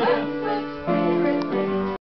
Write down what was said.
Thank you.